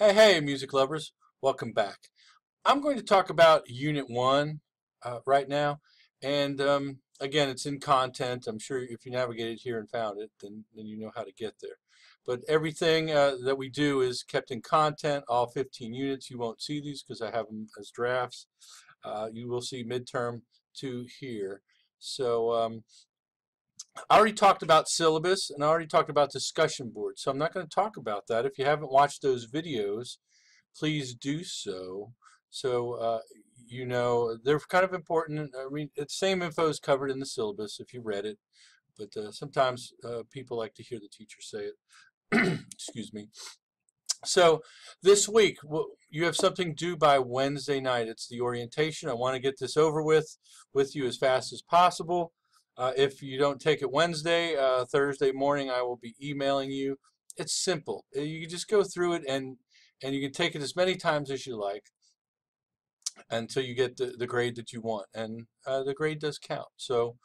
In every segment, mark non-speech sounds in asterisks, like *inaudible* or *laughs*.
Hey, hey, music lovers, welcome back. I'm going to talk about Unit 1 uh, right now, and um, again, it's in content. I'm sure if you navigated here and found it, then, then you know how to get there. But everything uh, that we do is kept in content, all 15 units. You won't see these because I have them as drafts. Uh, you will see midterm 2 here. So um, I already talked about syllabus and I already talked about discussion boards, so I'm not going to talk about that. If you haven't watched those videos, please do so. So uh, you know they're kind of important. I mean, the same info is covered in the syllabus if you read it, but uh, sometimes uh, people like to hear the teacher say it. *clears throat* Excuse me. So this week you have something due by Wednesday night. It's the orientation. I want to get this over with with you as fast as possible. Uh, if you don't take it Wednesday, uh, Thursday morning, I will be emailing you. It's simple. Uh, you can just go through it and and you can take it as many times as you like until you get the, the grade that you want. And uh, the grade does count. So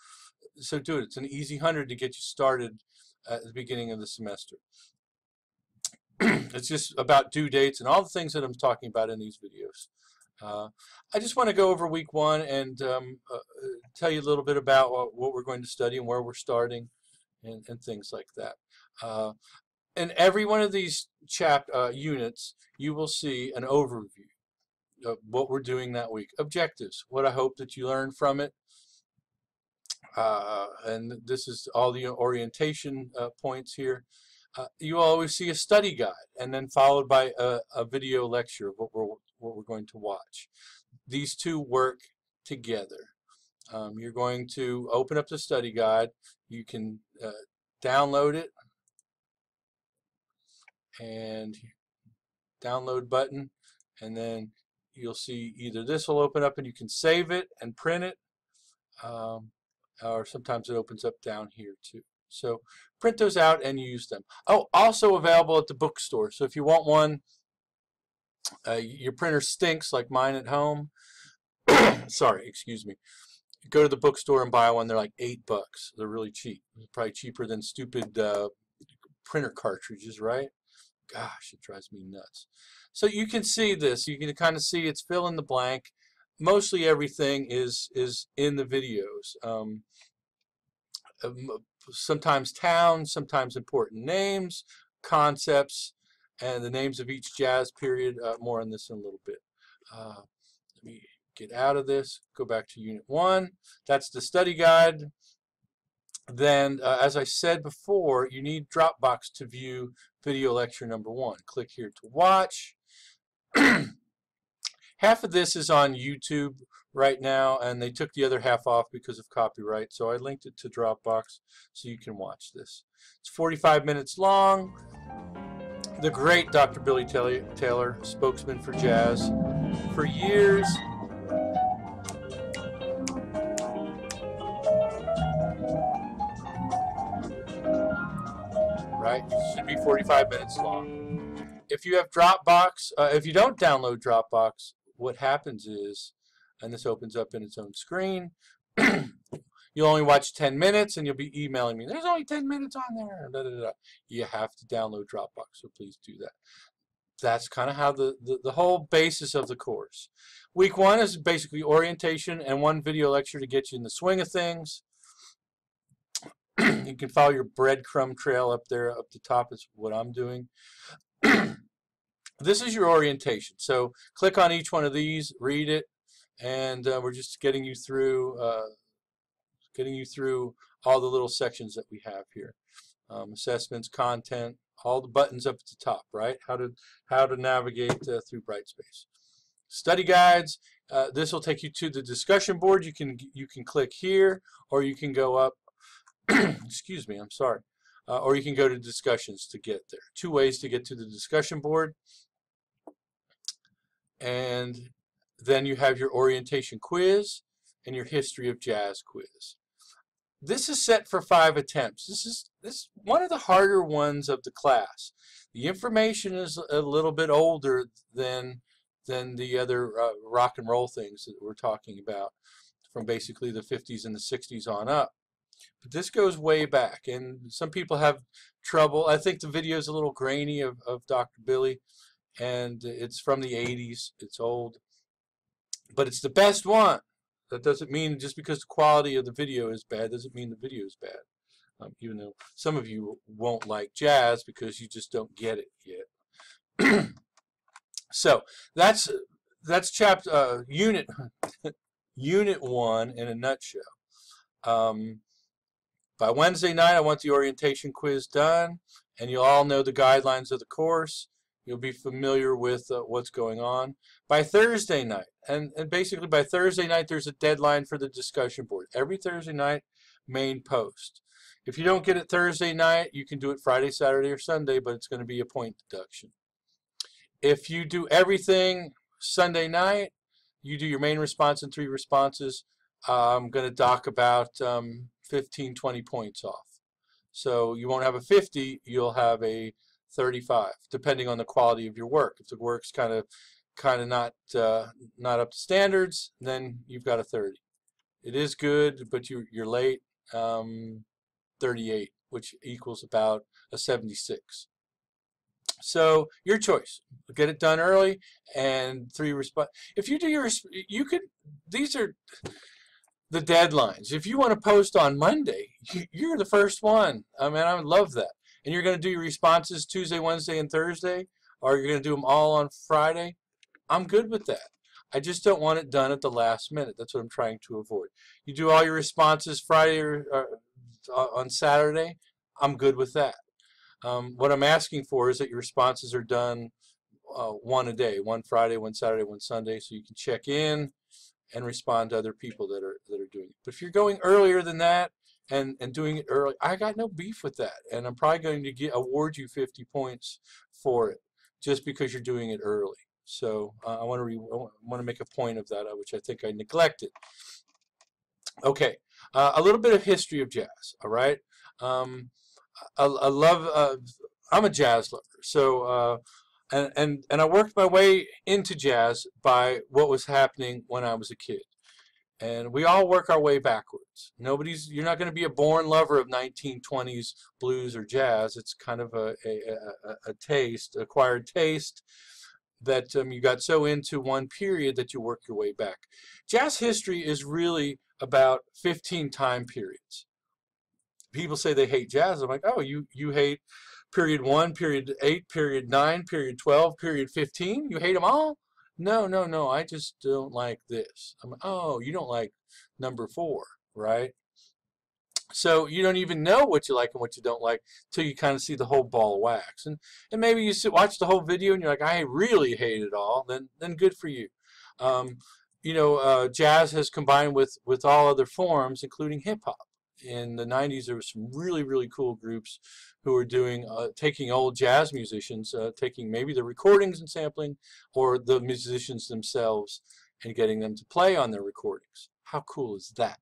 so do it. It's an easy hundred to get you started at the beginning of the semester. *clears throat* it's just about due dates and all the things that I'm talking about in these videos. Uh, I just want to go over week one and um, uh, tell you a little bit about what, what, we're going to study and where we're starting and, and things like that. Uh, in every one of these chap uh, units, you will see an overview of what we're doing that week. Objectives, what I hope that you learn from it. Uh, and this is all the orientation uh, points here. Uh, you always see a study guide and then followed by a, a video lecture of what we're, what we're going to watch. These two work together. Um, you're going to open up the study guide. You can uh, download it and download button and then you'll see either this will open up and you can save it and print it um, or sometimes it opens up down here too. So print those out and use them. Oh, also available at the bookstore. So if you want one, uh, your printer stinks like mine at home. *coughs* Sorry, excuse me. Go to the bookstore and buy one. They're like eight bucks. They're really cheap. Probably cheaper than stupid uh, printer cartridges, right? Gosh, it drives me nuts. So you can see this. You can kind of see it's fill in the blank. Mostly everything is is in the videos. Um, um sometimes towns, sometimes important names, concepts, and the names of each jazz period. Uh, more on this in a little bit. Uh, let me get out of this, go back to Unit 1. That's the study guide. Then, uh, as I said before, you need Dropbox to view video lecture number 1. Click here to watch. *clears throat* half of this is on YouTube right now, and they took the other half off because of copyright, so I linked it to Dropbox so you can watch this. It's 45 minutes long. The great Dr. Billy Taylor, spokesman for jazz, for years. Right? Should be 45 minutes long. If you have Dropbox, uh, if you don't download Dropbox, what happens is, and this opens up in its own screen, *clears throat* you'll only watch 10 minutes and you'll be emailing me, there's only 10 minutes on there. Da, da, da. You have to download Dropbox, so please do that. That's kind of how the, the, the whole basis of the course. Week one is basically orientation and one video lecture to get you in the swing of things. *clears throat* you can follow your breadcrumb trail up there, up the top is what I'm doing. *clears throat* this is your orientation. So click on each one of these, read it, and uh, we're just getting you through uh, getting you through all the little sections that we have here. Um, assessments, content, all the buttons up at the top, right? How to how to navigate uh, through Brightspace. Study guides. Uh, this will take you to the discussion board. You can you can click here, or you can go up. *clears throat* excuse me, I'm sorry. Uh, or you can go to discussions to get there. Two ways to get to the discussion board. And then you have your orientation quiz and your history of jazz quiz. This is set for five attempts. This is this is one of the harder ones of the class. The information is a little bit older than than the other uh, rock and roll things that we're talking about from basically the 50s and the 60s on up. But this goes way back, and some people have trouble. I think the video is a little grainy of, of Dr. Billy, and it's from the 80s. It's old, but it's the best one. That doesn't mean just because the quality of the video is bad doesn't mean the video is bad. Um, even though some of you won't like jazz because you just don't get it yet. *clears throat* so that's that's chapter uh, unit *laughs* unit one in a nutshell. Um, by Wednesday night, I want the orientation quiz done, and you'll all know the guidelines of the course. You'll be familiar with uh, what's going on. By Thursday night, and, and basically by Thursday night, there's a deadline for the discussion board. Every Thursday night, main post. If you don't get it Thursday night, you can do it Friday, Saturday, or Sunday, but it's going to be a point deduction. If you do everything Sunday night, you do your main response and three responses, uh, I'm going to dock about um, 15, 20 points off. So you won't have a 50, you'll have a 35, depending on the quality of your work. If the work's kind of kind of not uh, not up to standards, then you've got a 30. It is good, but you, you're late. Um, 38, which equals about a 76. So your choice. Get it done early and three response. If you do your, you could. These are the deadlines. If you want to post on Monday, you're the first one. I mean, I would love that. And you're going to do your responses Tuesday, Wednesday, and Thursday, or you're going to do them all on Friday. I'm good with that. I just don't want it done at the last minute. That's what I'm trying to avoid. You do all your responses Friday or, uh, on Saturday. I'm good with that. Um, what I'm asking for is that your responses are done uh, one a day, one Friday, one Saturday, one Sunday, so you can check in and respond to other people that are that are doing it. But if you're going earlier than that and and doing it early, I got no beef with that, and I'm probably going to get award you 50 points for it just because you're doing it early. So uh, I want to want to make a point of that, uh, which I think I neglected. Okay, uh, a little bit of history of jazz. All right. Um, I, I love. Uh, I'm a jazz lover, so uh, and and and I worked my way into jazz by what was happening when I was a kid. And we all work our way backwards. Nobody's you're not going to be a born lover of 1920s blues or jazz. It's kind of a a, a, a taste, acquired taste that um, you got so into one period that you work your way back. Jazz history is really about 15 time periods people say they hate jazz. I'm like, oh, you you hate period one, period eight, period nine, period twelve, period fifteen. You hate them all? No, no, no. I just don't like this. I'm oh, you don't like number four, right? So you don't even know what you like and what you don't like till you kind of see the whole ball of wax. And and maybe you sit, watch the whole video and you're like, I really hate it all. Then then good for you. Um, you know, uh, jazz has combined with with all other forms, including hip hop in the 90s there were some really really cool groups who were doing uh, taking old jazz musicians uh, taking maybe the recordings and sampling or the musicians themselves and getting them to play on their recordings. How cool is that?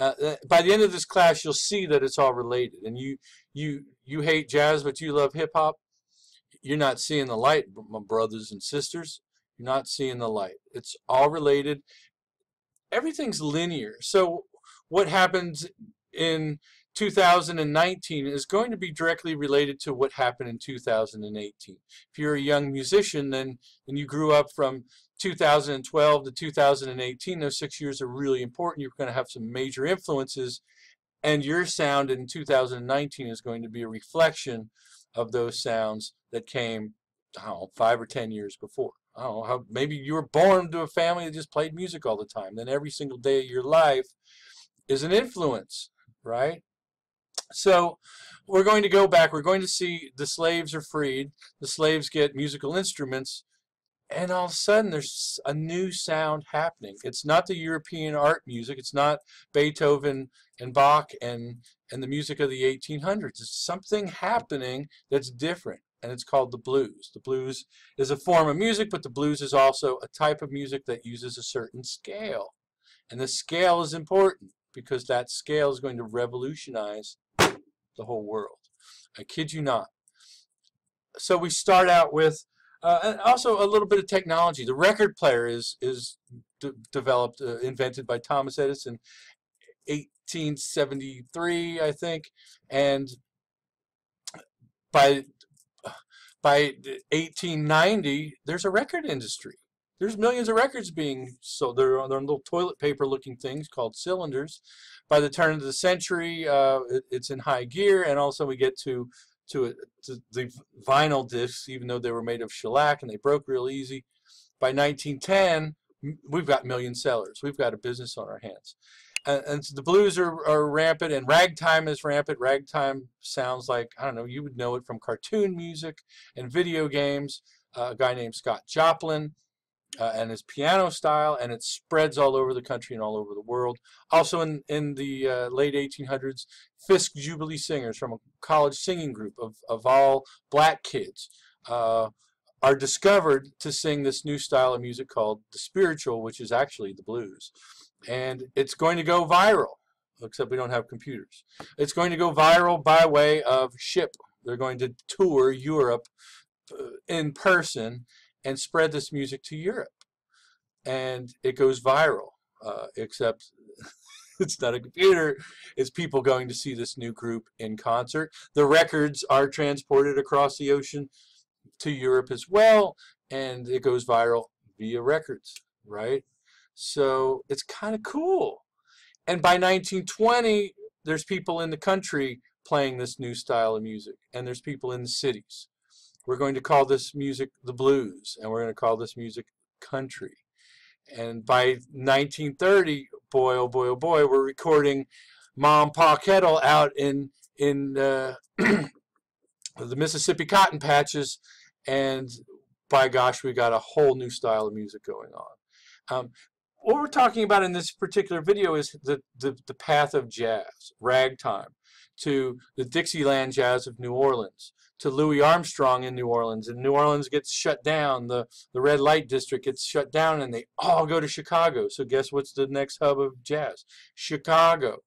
Uh, uh by the end of this class you'll see that it's all related and you you you hate jazz but you love hip hop you're not seeing the light my brothers and sisters. You're not seeing the light. It's all related. Everything's linear. So what happens in 2019 is going to be directly related to what happened in 2018. If you're a young musician, then and you grew up from 2012 to 2018, those six years are really important. You're going to have some major influences, and your sound in 2019 is going to be a reflection of those sounds that came, know, five or ten years before. I don't know how maybe you were born to a family that just played music all the time. Then every single day of your life is an influence right? So we're going to go back. We're going to see the slaves are freed. The slaves get musical instruments. And all of a sudden, there's a new sound happening. It's not the European art music. It's not Beethoven and Bach and, and the music of the 1800s. It's something happening that's different, and it's called the blues. The blues is a form of music, but the blues is also a type of music that uses a certain scale. And the scale is important because that scale is going to revolutionize the whole world. I kid you not. So we start out with uh, also a little bit of technology. The record player is is developed, uh, invented by Thomas Edison, 1873, I think, and by by 1890, there's a record industry. There's millions of records being sold. They're, they're little toilet paper looking things called cylinders. By the turn of the century, uh, it, it's in high gear, and also we get to to, to the vinyl discs, even though they were made of shellac and they broke real easy. By 1910, we've got million sellers. We've got a business on our hands. And, and so the blues are, are rampant, and ragtime is rampant. Ragtime sounds like, I don't know, you would know it from cartoon music and video games. Uh, a guy named Scott Joplin uh, and his piano style, and it spreads all over the country and all over the world. Also in, in the uh, late 1800s, Fisk Jubilee Singers from a college singing group of, of all black kids uh, are discovered to sing this new style of music called the spiritual, which is actually the blues. And it's going to go viral, except we don't have computers. It's going to go viral by way of ship. They're going to tour Europe uh, in person and spread this music to Europe. And it goes viral, uh, except *laughs* it's not a computer, it's people going to see this new group in concert. The records are transported across the ocean to Europe as well, and it goes viral via records, right? So it's kind of cool. And by 1920, there's people in the country playing this new style of music, and there's people in the cities. We're going to call this music the blues, and we're going to call this music country. And by 1930, boy, oh boy, oh boy, we're recording Mom Pa Kettle out in in uh, *clears throat* the Mississippi cotton patches, and by gosh, we got a whole new style of music going on. Um, what we're talking about in this particular video is the, the, the path of jazz, ragtime, to the Dixieland jazz of New Orleans, to Louis Armstrong in New Orleans, and New Orleans gets shut down. The the red light district gets shut down, and they all go to Chicago. So guess what's the next hub of jazz? Chicago.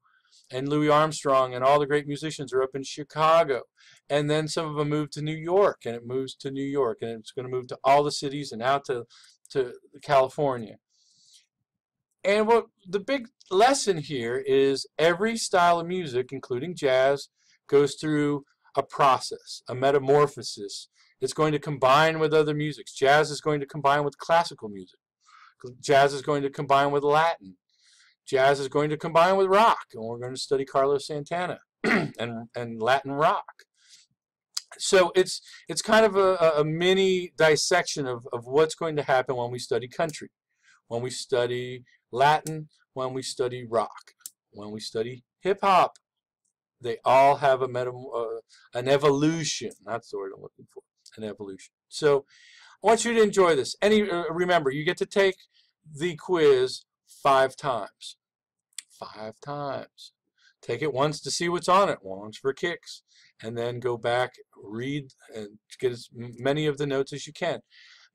And Louis Armstrong and all the great musicians are up in Chicago. And then some of them move to New York, and it moves to New York, and it's going to move to all the cities and out to, to California. And what the big lesson here is every style of music, including jazz, goes through a process, a metamorphosis. It's going to combine with other musics. Jazz is going to combine with classical music. Jazz is going to combine with Latin. Jazz is going to combine with rock, and we're going to study Carlos Santana *clears throat* and, and Latin rock. So it's it's kind of a, a mini dissection of, of what's going to happen when we study country, when we study Latin, when we study rock, when we study hip hop, they all have a meta, uh, an evolution. That's the word I'm looking for. An evolution. So I want you to enjoy this. Any uh, remember, you get to take the quiz five times. Five times. Take it once to see what's on it, once for kicks, and then go back, read, and get as many of the notes as you can.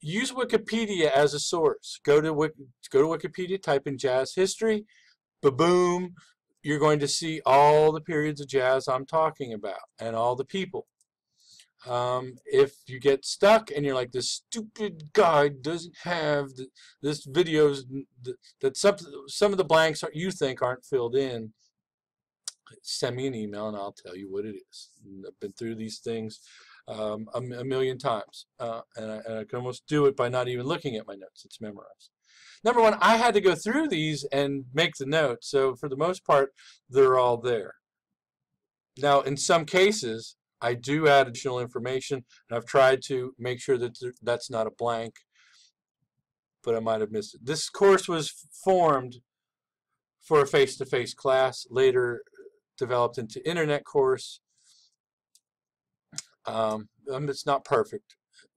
Use Wikipedia as a source. Go to go to Wikipedia, type in jazz history, ba-boom, you're going to see all the periods of jazz I'm talking about and all the people. Um, if you get stuck and you're like, this stupid guide doesn't have this videos that some, some of the blanks you think aren't filled in, send me an email and I'll tell you what it is. I've been through these things um, a, a, million times, uh, and, I, and I can almost do it by not even looking at my notes. It's memorized number one, I had to go through these and make the notes. So for the most part, they're all there. Now, in some cases, I do add additional information, and I've tried to make sure that that's not a blank, but I might have missed it. This course was formed for a face-to-face -face class, later developed into internet course. Um, it's not perfect,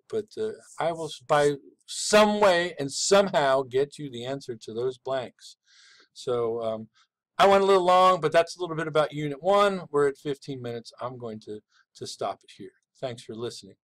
but uh, I will, by some way and somehow get you the answer to those blanks. So um, I went a little long, but that's a little bit about Unit 1. We're at 15 minutes. I'm going to, to stop it here. Thanks for listening.